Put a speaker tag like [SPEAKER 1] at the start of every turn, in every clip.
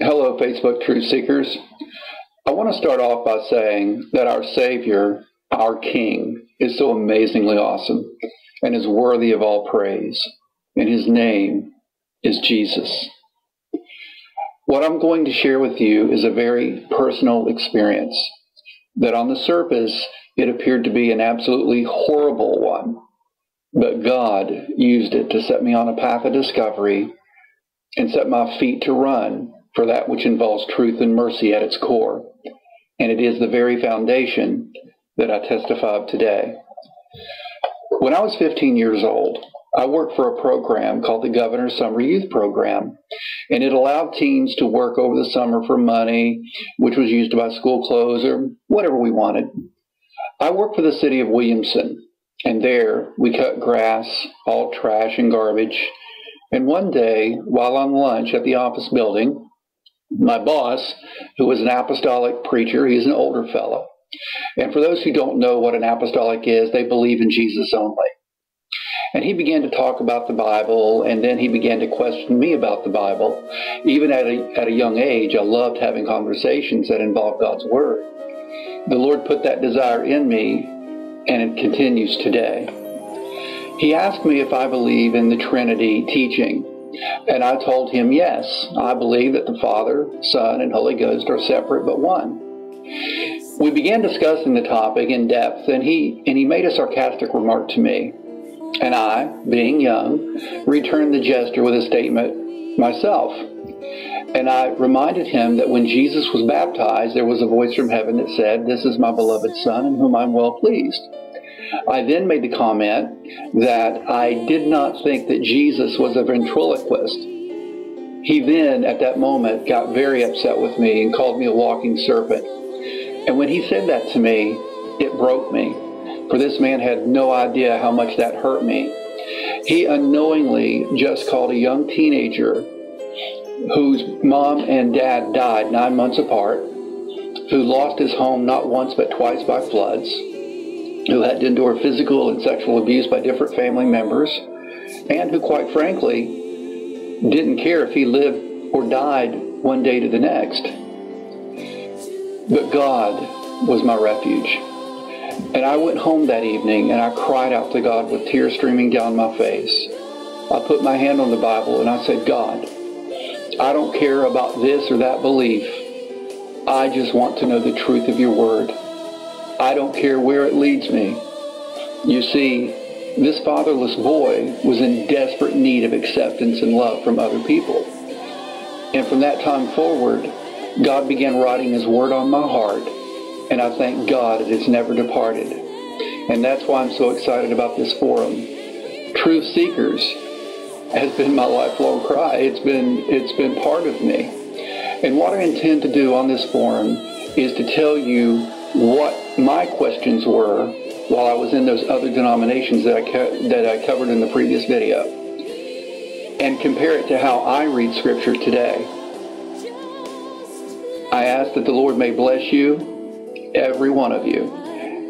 [SPEAKER 1] Hello, Facebook Truth Seekers. I want to start off by saying that our Savior, our King, is so amazingly awesome and is worthy of all praise. And his name is Jesus. What I'm going to share with you is a very personal experience that on the surface it appeared to be an absolutely horrible one. But God used it to set me on a path of discovery and set my feet to run for that which involves truth and mercy at its core. And it is the very foundation that I testify of today. When I was 15 years old, I worked for a program called the Governor's Summer Youth Program, and it allowed teens to work over the summer for money, which was used to buy school clothes or whatever we wanted. I worked for the city of Williamson, and there we cut grass, all trash and garbage. And one day, while on lunch at the office building, my boss, who was an apostolic preacher, he's an older fellow. And for those who don't know what an apostolic is, they believe in Jesus only. And he began to talk about the Bible, and then he began to question me about the Bible. Even at a, at a young age, I loved having conversations that involved God's Word. The Lord put that desire in me, and it continues today. He asked me if I believe in the Trinity teaching. And I told him, yes, I believe that the Father, Son, and Holy Ghost are separate but one. We began discussing the topic in depth, and he, and he made a sarcastic remark to me. And I, being young, returned the gesture with a statement myself. And I reminded him that when Jesus was baptized, there was a voice from heaven that said, This is my beloved Son, in whom I'm well pleased. I then made the comment that I did not think that Jesus was a ventriloquist. He then, at that moment, got very upset with me and called me a walking serpent. And when he said that to me, it broke me, for this man had no idea how much that hurt me. He unknowingly just called a young teenager whose mom and dad died nine months apart, who lost his home not once but twice by floods, who had to endure physical and sexual abuse by different family members, and who, quite frankly, didn't care if he lived or died one day to the next. But God was my refuge. And I went home that evening and I cried out to God with tears streaming down my face. I put my hand on the Bible and I said, God, I don't care about this or that belief. I just want to know the truth of your word. I don't care where it leads me. You see, this fatherless boy was in desperate need of acceptance and love from other people. And from that time forward, God began writing his word on my heart, and I thank God it has never departed. And that's why I'm so excited about this forum. Truth Seekers has been my lifelong cry. It's been, it's been part of me. And what I intend to do on this forum is to tell you what my questions were while I was in those other denominations that I, that I covered in the previous video and compare it to how I read Scripture today. I ask that the Lord may bless you, every one of you,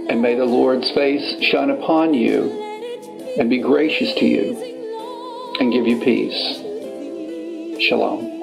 [SPEAKER 1] and may the Lord's face shine upon you and be gracious to you and give you peace. Shalom.